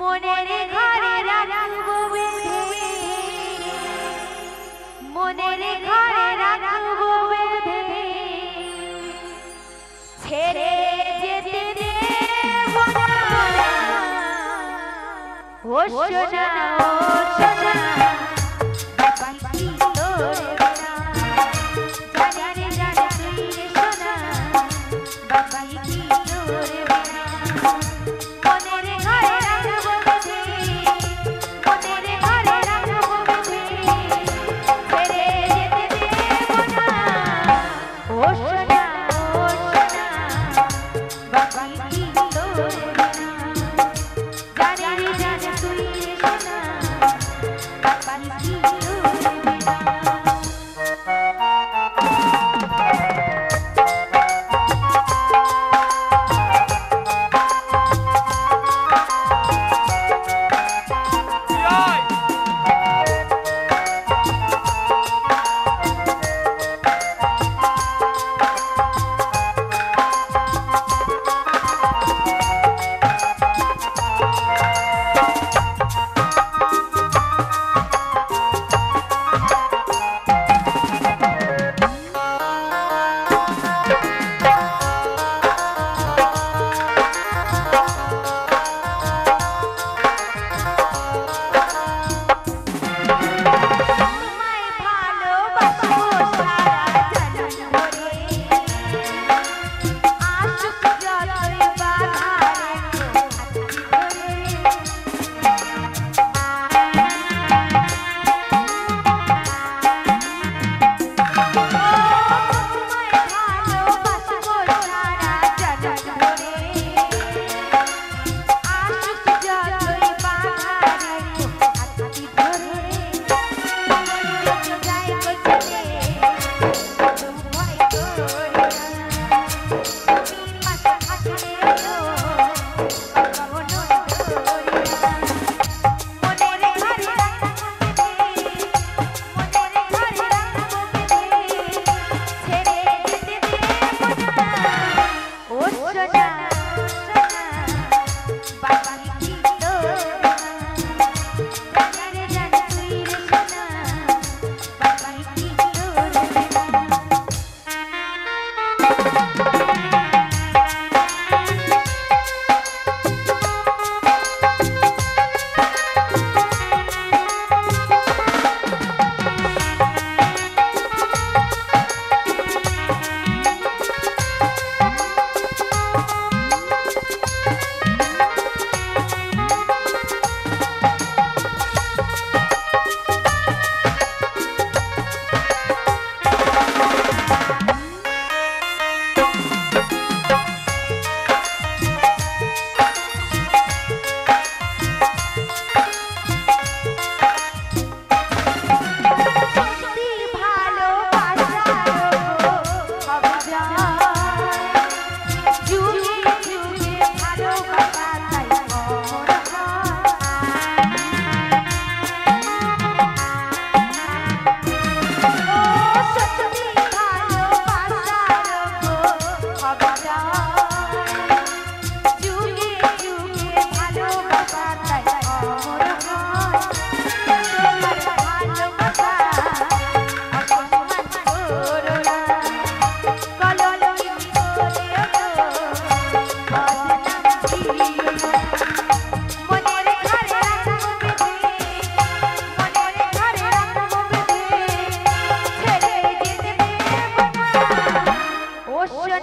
মনের ঘরে রাখব বেঁধে মনের ঘরে রাখব বেঁধে ছেড়ে যেতে দেবো না ও সোনা ও সোনা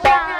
Bye.